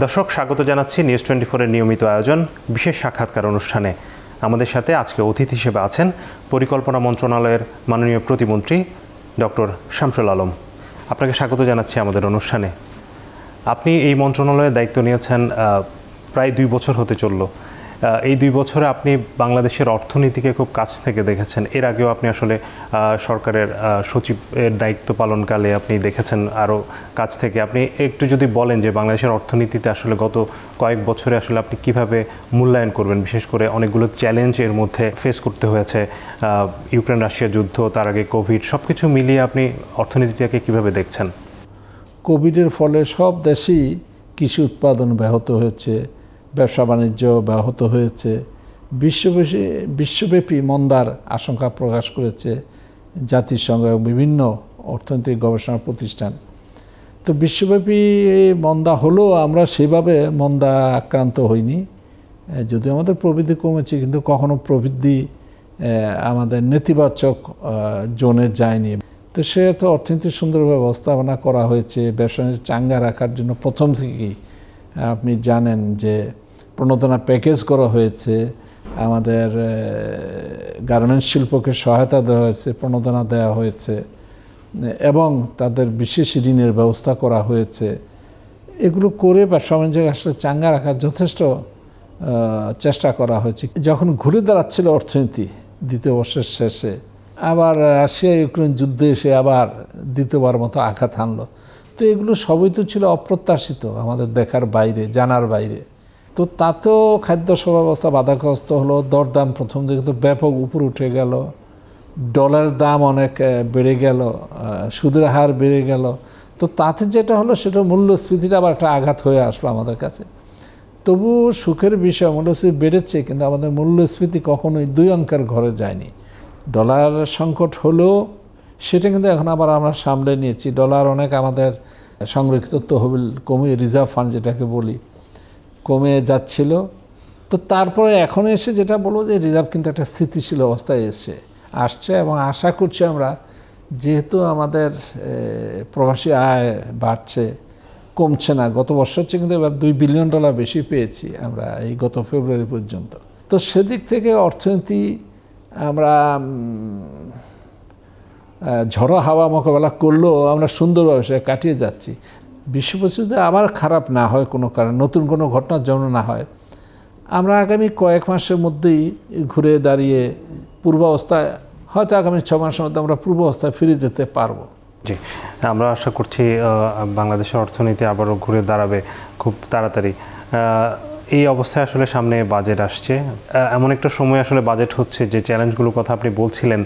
দর্শক, স্বাগত জানাচ্ছি নিউজ টোয়েন্টি ফোরের নিয়মিত আয়োজন, বিশেষ সাক্ষাৎকার অনুষ্ঠানে। আমাদের সাথে আজকে অতিথি হিসেবে আছেন পরিকল্পনা মন্ত্রণালয়ের মাননীয় প্রতিমন্ত্রী ডক্টর শামসুল আলম। আপনাকে স্বাগত জানাচ্ছি আমাদের অনুষ্ঠানে। আপনি এই মন্ত্রণালয়ের দায়িত্ব নিয়েছেন প্রায় দুই বছর হতে চলল। এই দুই বছরে আপনি বাংলাদেশের অর্থনীতিকে খুব কাছ থেকে দেখেছেন। এর আগেও আপনি আসলে সরকারের সচিবের দায়িত্ব পালনকালে আপনি দেখেছেন আরও কাছ থেকে। আপনি একটু যদি বলেন যে বাংলাদেশের অর্থনীতিতে আসলে গত কয়েক বছরে আসলে আপনি কীভাবে মূল্যায়ন করবেন? বিশেষ করে অনেকগুলো চ্যালেঞ্জ এর মধ্যে ফেস করতে হয়েছে ইউক্রেন রাশিয়া যুদ্ধ, তার আগে কোভিড সব কিছু মিলিয়ে আপনি অর্থনীতিটাকে কীভাবে দেখছেন? কোভিডের ফলে সব দেশেই কৃষি উৎপাদন ব্যাহত হয়েছে। ব্যবসা বাণিজ্য ব্যাহত হয়েছে। বিশ্বব্যাপী বিশ্বব্যাপী মন্দার আশঙ্কা প্রকাশ করেছে জাতিসংঘ এবং বিভিন্ন অর্থনৈতিক গবেষণা প্রতিষ্ঠান। তো বিশ্বব্যাপী মন্দা হলেও আমরা সেভাবে মন্দা আক্রান্ত হইনি। যদিও আমাদের প্রবৃদ্ধি কমেছে, কিন্তু কখনো প্রবৃদ্ধি আমাদের নেতিবাচক জোনে যায়নি। তো সে তো অর্থনীতির সুন্দর ব্যবস্থাপনা করা হয়েছে, ব্যবসা চাঙ্গা রাখার জন্য প্রথম থেকেই, আপনি জানেন যে প্রণোদনা প্যাকেজ করা হয়েছে, আমাদের গার্মেন্টস শিল্পকে সহায়তা দেওয়া হয়েছে, প্রণোদনা দেওয়া হয়েছে, এবং তাদের বিশেষ ঋণের ব্যবস্থা করা হয়েছে। এগুলো করে ব্যবসা বাণিজ্য আসলে চাঙ্গা রাখার যথেষ্ট চেষ্টা করা হয়েছে। যখন ঘুরে দাঁড়াচ্ছিল অর্থনীতি দ্বিতীয় বর্ষের শেষে, আবার রাশিয়া ইউক্রেন যুদ্ধে এসে আবার দ্বিতীয়বার মতো আঘাত হানলো। তো এগুলো সবই তো ছিল অপ্রত্যাশিত আমাদের দেখার বাইরে, জানার বাইরে। তো তাতেও খাদ্য ব্যবস্থা বাধাগ্রস্ত হলো, দরদাম প্রথম দিকে তো ব্যাপক উপর উঠে গেল ডলারের দাম অনেক বেড়ে গেল সুদের হার বেড়ে গেল। তো তাতে যেটা হলো সেটা মূল্যস্ফীতিটা আবার একটা আঘাত হয়ে আসলো আমাদের কাছে। তবু সুখের বিষয়, মূল্যস্ফীতি বেড়েছে, কিন্তু আমাদের মূল্যস্ফীতি কখনোই দুই অঙ্কের ঘরে যায়নি। ডলার সংকট হলেও সেটা কিন্তু এখন আবার আমরা সামলে নিয়েছি। ডলার অনেক আমাদের সংরক্ষিত তহবিল কমিয়ে রিজার্ভ ফান্ড যেটাকে বলি কমে যাচ্ছিল। তো তারপরে এখন এসে যেটা বলব যে রিজার্ভ কিন্তু একটা স্থিতিশীল অবস্থায় এসে আসছে এবং আশা করছি আমরা যেহেতু আমাদের প্রবাসী আয় বাড়ছে, কমছে না, গত বছর চেয়ে কিন্তু এবার দুই বিলিয়ন ডলার বেশি পেয়েছি আমরা এই গত ফেব্রুয়ারি পর্যন্ত। তো সেদিক থেকে অর্থনীতি আমরা ঝড়ো হাওয়া মোকাবেলা করলেও আমরা সুন্দরভাবে সে কাটিয়ে যাচ্ছি। বিশ্ব পরিস্থিতি আবার খারাপ না হয় কোনো কারণে, নতুন কোনো ঘটনার জন্য না হয়। আমরা আগামী কয়েক মাসের মধ্যেই ঘুরে দাঁড়িয়ে পূর্বাবস্থায়, হয়তো আগামী ছ মাসের মধ্যে আমরা পূর্বাবস্থায় ফিরে যেতে পারব। জি, আমরা আশা করছি বাংলাদেশের অর্থনীতি আবারও ঘুরে দাঁড়াবে খুব তাড়াতাড়ি। এই অবস্থায় আসলে সামনে বাজেট আসছে। এমন একটা সময় আসলে বাজেট হচ্ছে যে চ্যালেঞ্জগুলোর কথা আপনি বলছিলেন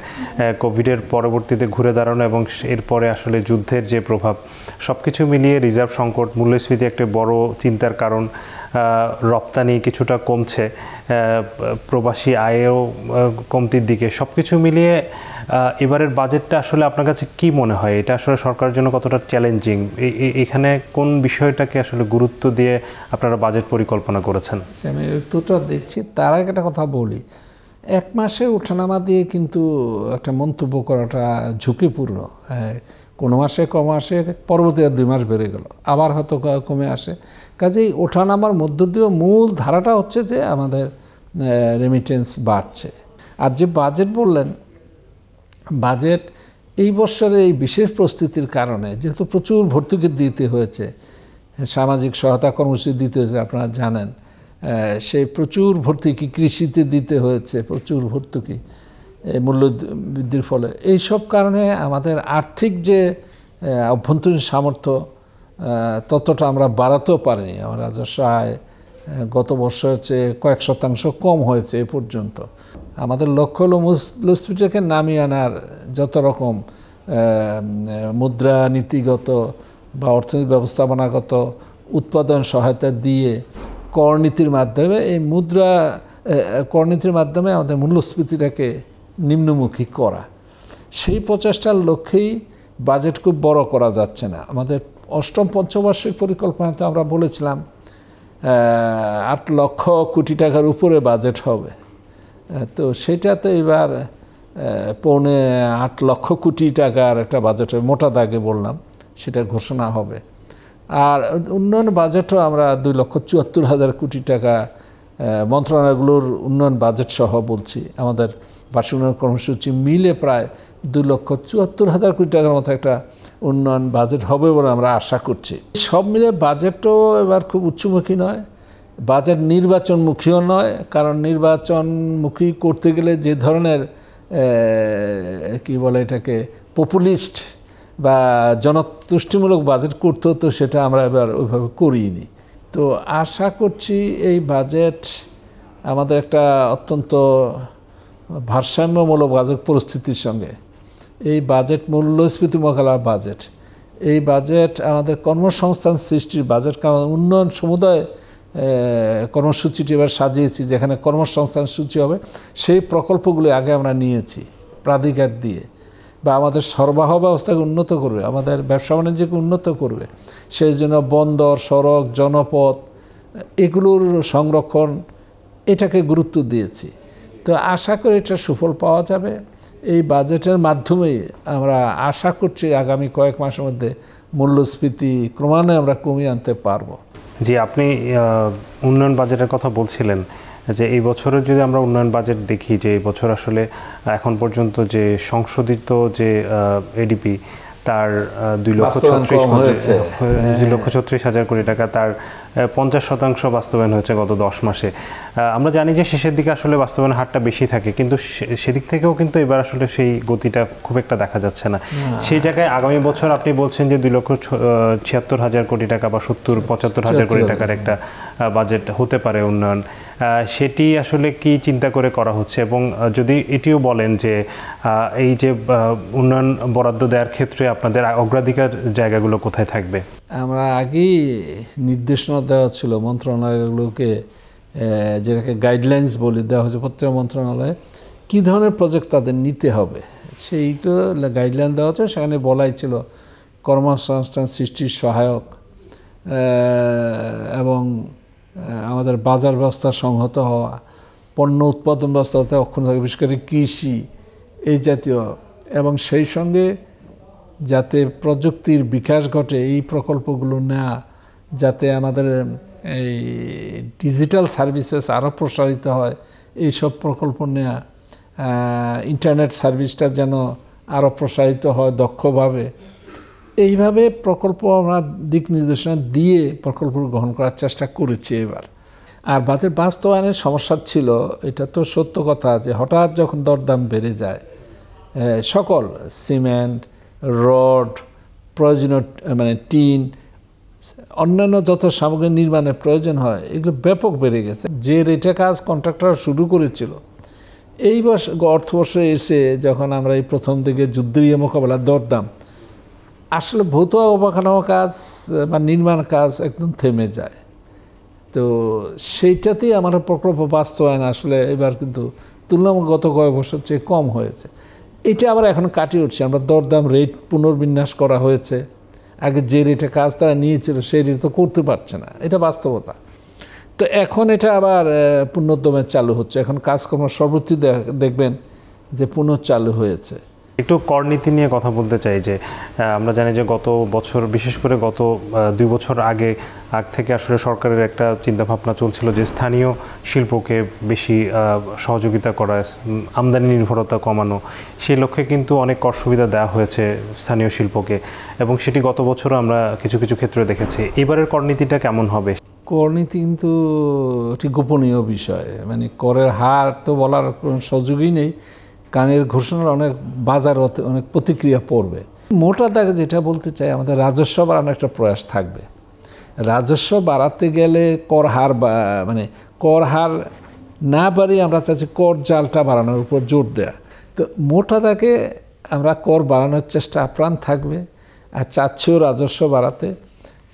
কোভিডের পরবর্তীতে ঘুরে দাঁড়ানো এবং এরপরে আসলে যুদ্ধের যে প্রভাব সব কিছু মিলিয়ে রিজার্ভ সংকট, মূল্যস্ফীতি একটা বড় চিন্তার কারণ রপ্তানি কিছুটা কমছে প্রবাসী আয়েও কমতির দিকে। সব কিছু মিলিয়ে এবারের বাজেটটা আসলে আপনার কাছে কি মনে হয়? এটা আসলে সরকারের জন্য কতটা চ্যালেঞ্জিং এখানে কোন বিষয়টাকে আসলে গুরুত্ব দিয়ে আপনারা বাজেট পরিকল্পনা করেছেন? আমি উত্তরটা দেখছি তার আগে একটা কথা বলি। এক মাসে ওঠানামা দিয়ে কিন্তু একটা মন্তব্য করাটা ঝুঁকিপূর্ণ। কোনো মাসে কম আসে পরবর্তী আর দুই মাস বেড়ে গেল। আবার হয়তো কমে আসে। কাজেই ওঠানামার মধ্য দিয়েও মূল ধারাটা হচ্ছে যে আমাদের রেমিটেন্স বাড়ছে। আর যে বাজেট বললেন বাজেট এই বছরের এই বিশেষ প্রস্তুতির কারণে, যেহেতু প্রচুর ভর্তুকি দিতে হয়েছে, সামাজিক সহায়তা কর্মসূচি দিতে হয়েছে, আপনারা জানেন সেই প্রচুর ভর্তুকি, কৃষিতে দিতে হয়েছে প্রচুর ভর্তুকি মূল্য বৃদ্ধির ফলে। এই সব কারণে আমাদের আর্থিক যে অভ্যন্তরীণ সামর্থ্য ততটা আমরা বাড়াতেও পারিনি। আমার রাজস্ব আয় গত বছর চেয়ে কয়েক শতাংশ কম হয়েছে এ পর্যন্ত। আমাদের লক্ষ্য হলো মুসলিমটাকে নামিয়ে আনার যত রকম মুদ্রা নীতিগত বা অর্থনৈতিক ব্যবস্থাপনাগত উৎপাদন সহায়তা দিয়ে করনীতির মাধ্যমে এই মুদ্রা করনীতির মাধ্যমে আমাদের মূল্যস্ফীতিটাকে নিম্নমুখী করা। সেই প্রচেষ্টার লক্ষ্যেই বাজেট খুব বড় করা যাচ্ছে না। আমাদের অষ্টম পঞ্চবার্ষিক পরিকল্পনাতে আমরা বলেছিলাম আট লক্ষ কোটি টাকার উপরে বাজেট হবে। তো সেটা তো এবার পৌনে আট লক্ষ কোটি টাকার একটা বাজেটের মোটা দাগে বললাম, সেটা ঘোষণা হবে। আর উন্নয়ন বাজেটও আমরা দুই লক্ষ চুয়াত্তর হাজার কোটি টাকা মন্ত্রণালয়গুলোর উন্নয়ন বাজেট সহ বলছি। আমাদের বার্ষিক উন্নয়ন কর্মসূচি মিলে প্রায় দুই লক্ষ চুয়াত্তর হাজার কোটি টাকার মতো একটা উন্নয়ন বাজেট হবে বলে আমরা আশা করছি। সব মিলে বাজেটও এবার খুব উচ্চমুখী নয়। বাজেট নির্বাচনমুখীও নয়, কারণ নির্বাচনমুখী করতে গেলে যে ধরনের কি বলে এটাকে, পপুলিস্ট বা জনতুষ্টিমূলক বাজেট করতে হতো, সেটা আমরা এবার ওইভাবে করিনি। তো আশা করছি এই বাজেট আমাদের একটা অত্যন্ত ভারসাম্যমূলক বাজেট পরিস্থিতির সঙ্গে। এই বাজেট মূল্যস্ফীতি মোকাবেলার বাজেট। এই বাজেট আমাদের কর্মসংস্থান সৃষ্টির বাজেট, কারণ উন্নয়ন সমুদায় কর্মসূচিটি এবার সাজিয়েছি, যেখানে কর্মসংস্থান সূচি হবে, সেই প্রকল্পগুলি আগে আমরা নিয়েছি, প্রাধিকার দিয়ে। বা আমাদের সরবরাহ ব্যবস্থাকে উন্নত করবে, আমাদের ব্যবসা বাণিজ্যকে উন্নত করবে। সেই জন্য বন্দর, সড়ক, জনপথ, এগুলোর সংরক্ষণ, এটাকে গুরুত্ব দিয়েছি। তো আশা করি এটা সুফল পাওয়া যাবে। এই বাজেটের মাধ্যমেই আমরা আশা করছি আগামী কয়েক মাসের মধ্যে মূল্যস্ফীতি ক্রমান্বয়ে আমরা কমিয়ে আনতে পারব। জি আপনি উন্নয়ন বাজেটের কথা বলছিলেন, যে এই বছরের যদি আমরা উন্নয়ন বাজেট দেখি, যে এই বছর আসলে এখন পর্যন্ত যে সংশোধিত যে এডিপি তার দুই লক্ষ ছত্রিশ দুই লক্ষ ছত্রিশ হাজার কোটি টাকা তার পঞ্চাশ শতাংশ বাস্তবায়ন হয়েছে গত দশ মাসে। আমরা জানি যে শেষের দিকে আসলে বাস্তবায়ন হারটা বেশি থাকে কিন্তু সেদিক থেকেও কিন্তু এবার আসলে সেই গতিটা খুব একটা দেখা যাচ্ছে না। সেই জায়গায় আগামী বছর আপনি বলছেন যে দুই লক্ষ ছিয়াত্তর হাজার কোটি টাকা বা সত্তর পঁচাত্তর হাজার কোটি টাকার একটা বাজেট হতে পারে উন্নয়ন। সেটি আসলে কি চিন্তা করে করা হচ্ছে? এবং যদি এটিও বলেন যে এই যে উন্নয়ন বরাদ্দ দেওয়ার ক্ষেত্রে আপনাদের অগ্রাধিকার জায়গাগুলো কোথায় থাকবে? আমরা আগেই নির্দেশনা দেওয়া ছিল মন্ত্রণালয়গুলোকে যেটাকে গাইডলাইন্স বলি দেওয়া হয়েছে প্রত্যেক মন্ত্রণালয়ে, কী ধরনের প্রজেক্ট তাদের নিতে হবে? সেইগুলো গাইডলাইন দেওয়া হচ্ছে সেখানে বলাই ছিল কর্মসংস্থান সৃষ্টির সহায়ক এবং আমাদের বাজার ব্যবস্থা সংহত হওয়া, পণ্য উৎপাদন ব্যবস্থাতে অক্ষুণ্ণ থাকে, বিশেষ করে কৃষি এই জাতীয়। এবং সেই সঙ্গে যাতে প্রযুক্তির বিকাশ ঘটে, এই প্রকল্পগুলো নেওয়া যাতে আমাদের, এই ডিজিটাল সার্ভিসেস আরও প্রসারিত হয় এই সব প্রকল্প নেওয়া ইন্টারনেট সার্ভিসটা যেন আরও প্রসারিত হয় দক্ষভাবে। এইভাবে প্রকল্প আমরা দিক নির্দেশনা দিয়ে প্রকল্প গ্রহণ করার চেষ্টা করেছি এবার। আর বাজেট বাস্তবায়নের সমস্যা ছিল, এটা তো সত্য কথা যে হঠাৎ যখন দরদাম বেড়ে যায় সকল সিমেন্ট, রড, প্রয়োজনীয় মানে টিন, অন্যান্য যত সামগ্রী নির্মাণের প্রয়োজন হয়, এগুলো ব্যাপক বেড়ে গেছে। যে রেটে কাজ কন্ট্রাক্টর শুরু করেছিল, এই বর্ষ অর্থবর্ষে এসে যখন আমরা এই প্রথম দিকে যুদ্ধ মোকাবেলা দরদাম আসলে ভৌত অবাকানো কাজ, বা নির্মাণ কাজ একদম থেমে যায়। তো সেইটাতেই আমার প্রকল্প বাস্তবায়ন আসলে এবার কিন্তু তুলনামূলক গত কয়েক বছর চেয়ে কম হয়েছে। এটা আবার এখন কাটিয়ে উঠছে। আমরা দরদাম রেট পুনর্বিন্যাস করা হয়েছে। আগে যে রেটে কাজ তারা নিয়েছিল, সেই রেট তো করতে পারছে না। এটা বাস্তবতা। তো এখন এটা আবার পুনর্দমে চালু হচ্ছে। এখন কাজকর্ম সর্বত্র দেখবেন যে পুনঃচালু হয়েছে। একটু করনীতি নিয়ে কথা বলতে চাই যে আমরা জানি যে গত বছর, বিশেষ করে গত দুই বছর আগে, আগ থেকে আসলে সরকারের একটা চিন্তাভাবনা চলছিল যে স্থানীয় শিল্পকে বেশি সহযোগিতা করা আমদানি নির্ভরতা কমানো সেই লক্ষ্যে কিন্তু অনেক কর সুবিধা দেওয়া হয়েছে স্থানীয় শিল্পকে এবং সেটি গত বছরও আমরা কিছু কিছু ক্ষেত্রে দেখেছি। এবারের করনীতিটা কেমন হবে? করনীতি কিন্তু একটি গোপনীয় বিষয়। মানে করের হার তো বলার কোনো সুযোগই নেই। কানের ঘোষণার অনেক বাজার অনেক প্রতিক্রিয়া পড়বে। মোটা দাগে যেটা বলতে চাই, আমাদের রাজস্ব বাড়ানোর একটা প্রয়াস থাকবে। রাজস্ব বাড়াতে গেলে কর হার মানে কর হার না বাড়িয়ে আমরা চাচ্ছি কর জালটা বাড়ানোর উপর জোর দেওয়া তো মোটা দাগে আমরা কর বাড়ানোর চেষ্টা আপ্রাণ থাকবে আর চাচ্ছেও রাজস্ব বাড়াতে।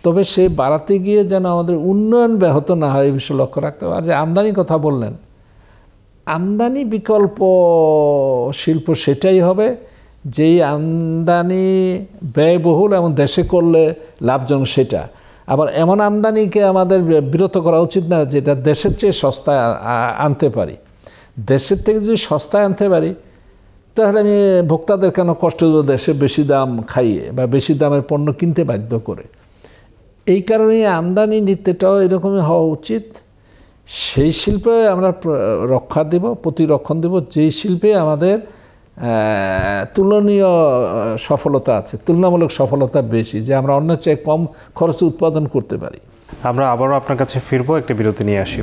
তবে সেই বাড়াতে গিয়ে যেন আমাদের উন্নয়ন ব্যাহত না হয়, এই বিষয়ে লক্ষ্য রাখতে হবে। আর যে আমদানি কথা বললেন আমদানি বিকল্প শিল্প সেটাই হবে। যেই আমদানি ব্যয়বহুল এবং দেশে করলে লাভজনক সেটা। আবার এমন আমদানিকে আমাদের বিরত করা উচিত না যেটা দেশের চেয়ে সস্তায় আনতে পারি। দেশের থেকে যদি সস্তায় আনতে পারি, তাহলে আমি ভোক্তাদের কেন কষ্ট দেবো দেশে বেশি দাম খাইয়ে বা বেশি দামের পণ্য কিনতে বাধ্য করে? এই কারণে আমদানি নীতিটাও এরকমই হওয়া উচিত। সেই শিল্পে আমরা রক্ষা দেব, প্রতিরক্ষণ দেব। যেই শিল্পে আমাদের তুলনীয় সফলতা আছে, তুলনামূলক সফলতা বেশি, যে আমরা অন্য চেয়ে কম খরচে উৎপাদন করতে পারি। আমরা আবারও আপনার কাছে ফিরবো, একটি বিরতি নিয়ে আসি।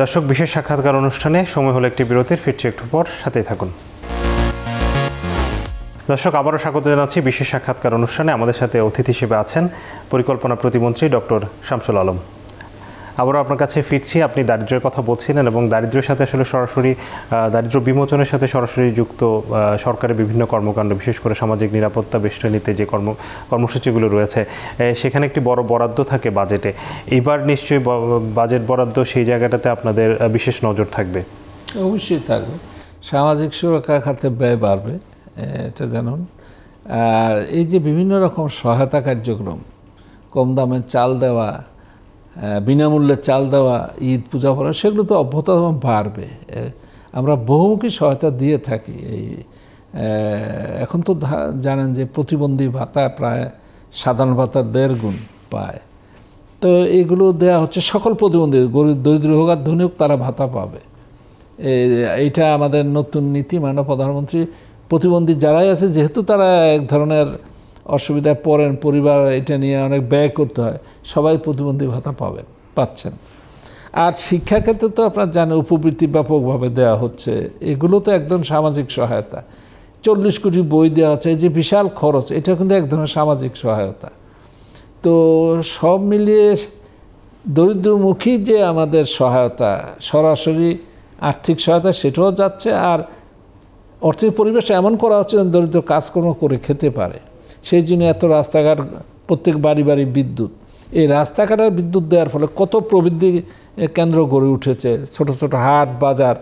দর্শক, বিশেষ সাক্ষাৎকার অনুষ্ঠানে সময় হলো একটি বিরতির, ফিরছি একটু পর, সাথেই থাকুন। দর্শক, আবারও স্বাগত জানাচ্ছি বিশেষ সাক্ষাৎকার অনুষ্ঠানে। আমাদের সাথে অতিথি হিসেবে আছেন পরিকল্পনা প্রতিমন্ত্রী ডক্টর শামসুল আলম। আবারও আপনার কাছে ফিরছি। আপনি দারিদ্রের কথা বলছিলেন এবং দারিদ্র্যের সাথে আসলে সরাসরি দারিদ্র্য বিমোচনের সাথে সরাসরি যুক্ত সরকারের বিভিন্ন কর্মকাণ্ড, বিশেষ করে সামাজিক নিরাপত্তা বেষ্টনীতে যে কর্ম, কর্মসূচিগুলো রয়েছে সেখানে একটি বড় বরাদ্দ থাকে বাজেটে। এবার নিশ্চয়ই বাজেট বরাদ্দ সেই জায়গাটাতে আপনাদের বিশেষ নজর থাকবে। অবশ্যই থাকবে। সামাজিক সুরক্ষা খাতে ব্যয় বাড়বে এটা জানুন। আর এই যে বিভিন্ন রকম সহায়তা কার্যক্রম, কম দামে চাল দেওয়া বিনামূল্যে চাল দেওয়া, ঈদ পূজা করা, সেগুলো তো অভ্যত বাড়বে। আমরা বহুমুখী সহায়তা দিয়ে থাকি। এই এখন তো জানেন যে প্রতিবন্ধী ভাতা প্রায় সাধারণ ভাতা দেড় গুণ পায়। তো এগুলো দেয়া হচ্ছে সকল প্রতিবন্ধী, গরিব, দরিদ্র হোক আর ধনী হোক, তারা ভাতা পাবে। এইটা আমাদের নতুন নীতি, মাননীয় প্রধানমন্ত্রী, প্রতিবন্ধী যারাই আছে, যেহেতু তারা এক ধরনের অসুবিধায় পড়েন, পরিবার এটা নিয়ে অনেক ব্যয় করতে হয়, সবাই প্রতিবন্ধী ভাতা পাবেন, পাচ্ছেন। আর শিক্ষাক্ষেত্রে তো আপনার জানেন উপবৃত্তি ব্যাপকভাবে দেওয়া হচ্ছে, এগুলো তো একদম সামাজিক সহায়তা। চল্লিশ কোটি বই দেওয়া হচ্ছে, এই যে বিশাল খরচ, এটা কিন্তু এক ধরনের সামাজিক সহায়তা। তো সব মিলিয়ে দরিদ্রমুখী যে আমাদের সহায়তা, সরাসরি আর্থিক সহায়তা, সেটাও যাচ্ছে, আর অর্থের পরিবেশ এমন করা হচ্ছে দরিদ্র কাজকর্ম করে খেতে পারে। সেই জন্য এত রাস্তাঘাট, প্রত্যেক বাড়ি বাড়ি বিদ্যুৎ। এই রাস্তাঘাটের বিদ্যুৎ দেওয়ার ফলে কত প্রবৃদ্ধি কেন্দ্র গড়ে উঠেছে, ছোট ছোট হাট, বাজার।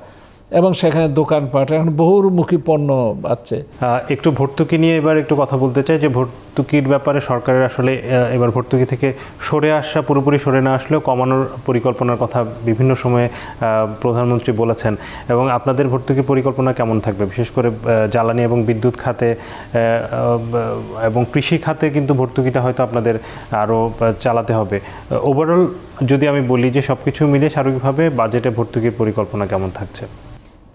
এবং সেখানে দোকানপাট, এখন বহুমুখী পণ্য আছে। একটু ভর্তুকি নিয়ে এবার একটু কথা বলতে চাই যে ভর্তুকির ব্যাপারে সরকারের আসলে এবার ভর্তুকি থেকে সরে আসা, পুরোপুরি সরে না আসলেও কমানোর পরিকল্পনার কথা বিভিন্ন সময়ে প্রধানমন্ত্রী বলেছেন। এবং আপনাদের ভর্তুকি পরিকল্পনা কেমন থাকবে? বিশেষ করে জ্বালানি এবং বিদ্যুৎ খাতে এবং কৃষি খাতে কিন্তু ভর্তুকিটা হয়তো আপনাদের আরও চালাতে হবে। ওভারঅল যদি আমি বলি যে সব কিছু মিলে সার্বিকভাবে বাজেটে ভর্তুকির পরিকল্পনা কেমন থাকছে?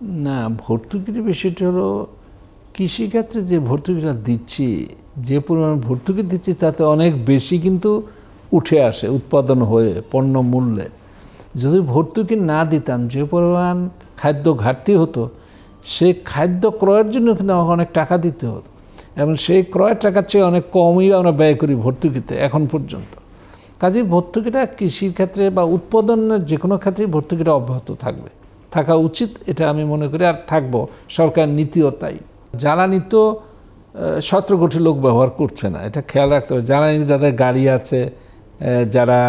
না, ভর্তুকির বিষয়টি হলো কৃষিক্ষেত্রে যে ভর্তুকিটা দিচ্ছি, যে পরিমাণ ভর্তুকি দিচ্ছি তাতে অনেক বেশি কিন্তু উঠে আসে, উৎপাদন হয়ে, পণ্য মূল্যে। যদি ভর্তুকি না দিতাম, যে পরিমাণ খাদ্য ঘাটতি হতো, সে খাদ্য ক্রয়ের জন্য কিন্তু আমাকে অনেক টাকা দিতে হতো। এবং সেই ক্রয়ের টাকার চেয়ে অনেক কমই আমরা ব্যয় করি ভর্তুকিতে, এখন পর্যন্ত। কাজেই ভর্তুকিটা কৃষির ক্ষেত্রে বা উৎপাদনের যে কোনো ক্ষেত্রেই ভর্তুকিটা অব্যাহত থাকবে। থাকা উচিত, এটা আমি মনে করি, আর থাকব। সরকার নীতিও তাই। জ্বালানি তো সতেরো কোটি লোক ব্যবহার করছে না, এটা খেয়াল রাখতে হবে। জ্বালানি যাদের গাড়ি আছে যারা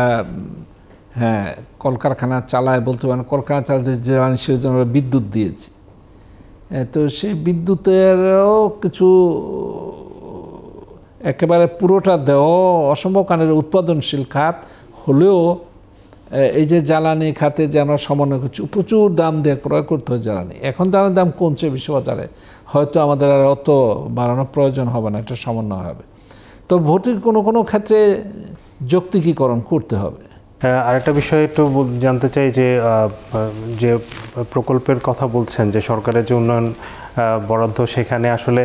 হ্যাঁ কলকারখানা চালায়, বলতে পারেন, কলকারখানা চালাতে জ্বালানি সেই জন্য বিদ্যুৎ দিয়েছি। তো সেই বিদ্যুতেরও কিছু, একেবারে পুরোটা দেওয়া অসম্ভব কারণের উৎপাদনশীল খাত হলেও এই যে জ্বালানি খাতে যে আমরা সমন্বয় করছি, প্রচুর দাম দিয়ে ক্রয় করতে হয় জ্বালানি। এখন জ্বালানির দাম কমছে বিশ্ববাজারে হয়তো আমাদের আর অত বাড়ানোর প্রয়োজন হবে না এটা সমন্বয় হবে। তো ভর্তি কোনো কোনো ক্ষেত্রে যৌক্তিকীকরণ করতে হবে। আরেকটা বিষয় একটু জানতে চাই যে যে প্রকল্পের কথা বলছেন, যে সরকারের যে উন্নয়ন বরাদ্দ সেখানে আসলে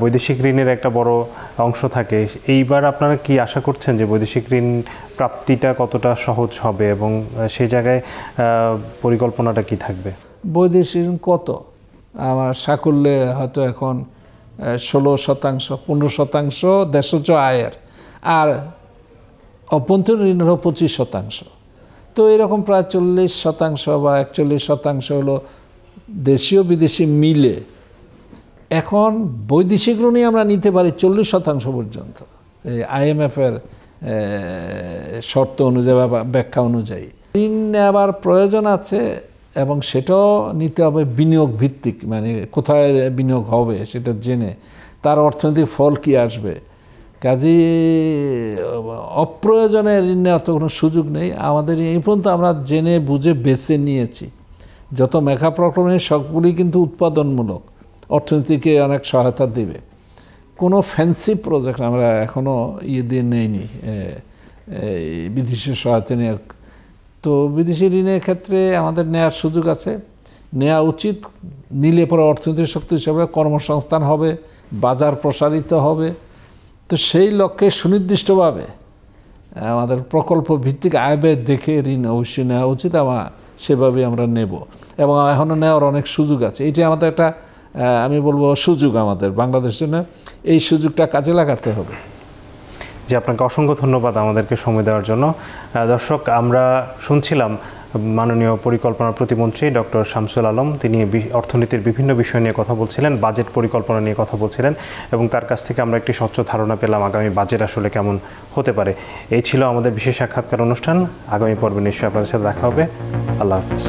বৈদেশিক ঋণের একটা বড় অংশ থাকে। এইবার আপনারা কি আশা করছেন যে বৈদেশিক ঋণ প্রাপ্তিটা কতটা সহজ হবে এবং সেই জায়গায় পরিকল্পনাটা কি থাকবে? বৈদেশিক ঋণ কত? আমার সাকুল্যে হয়তো এখন ষোলো শতাংশ, পনেরো শতাংশ দেশজ আয়ের। আর অভ্যন্তরীণ ঋণ হলো পঁচিশ শতাংশ। তো এরকম প্রায় চল্লিশ শতাংশ বা একচল্লিশ শতাংশ হলো দেশীয় বিদেশি মিলে এখন বৈদেশিক ঋণই আমরা নিতে পারি চল্লিশ শতাংশ পর্যন্ত। এই আইএমএফের শর্ত অনুযায়ী বা ব্যাখ্যা অনুযায়ী। ঋণ নেওয়ার প্রয়োজন আছে এবং সেটাও নিতে হবে বিনিয়োগ ভিত্তিক মানে কোথায় বিনিয়োগ হবে সেটা জেনে। তার অর্থনৈতিক ফল কি আসবে? কাজে অপ্রয়োজনে ঋণ নেওয়ার তো কোনো সুযোগ নেই। আমাদের এই পর্যন্ত আমরা জেনে, বুঝে, বেছে নিয়েছি। যত মেঘা প্রকল্পের সবগুলি কিন্তু উৎপাদনমূলক। অর্থনীতিকে অনেক সহায়তা দেবে। কোনো ফ্যান্সি প্রজেক্ট আমরা এখনও ইয়ে দিয়ে নেইনি বিদেশি সহায়তা নিয়ে। তো বিদেশি ঋণের ক্ষেত্রে আমাদের নেয়ার সুযোগ আছে। নেওয়া উচিত, নিলে পরে অর্থনৈতিক শক্তি হিসাবে কর্মসংস্থান হবে, বাজার প্রসারিত হবে। তো সেই লক্ষ্যে সুনির্দিষ্টভাবে আমাদের প্রকল্প ভিত্তিক আয় ব্যয় দেখে ঋণ অবশ্যই নেওয়া উচিত আমার সেভাবে আমরা নেব। এবং এখনও নেওয়ার অনেক সুযোগ আছে। এটি আমাদের একটা আমি বলব সুযোগ আমাদের বাংলাদেশের জন্য। এই সুযোগটা কাজে লাগাতে হবে। যে আপনাকে অসংখ্য ধন্যবাদ আমাদেরকে সময় দেওয়ার জন্য। দর্শক, আমরা শুনছিলাম মাননীয় পরিকল্পনা প্রতিমন্ত্রী ডক্টর শামসুল আলম। তিনি অর্থনীতির বিভিন্ন বিষয় নিয়ে কথা বলছিলেন, বাজেট পরিকল্পনা নিয়ে কথা বলছিলেন এবং তার কাছ থেকে আমরা একটি স্বচ্ছ ধারণা পেলাম আগামী বাজেট আসলে কেমন হতে পারে। এই ছিল আমাদের বিশেষ সাক্ষাৎকার অনুষ্ঠান। আগামী পর্বে নিশ্চয়ই আপনাদের সাথে দেখা হবে। আল্লাহ হাফিজ।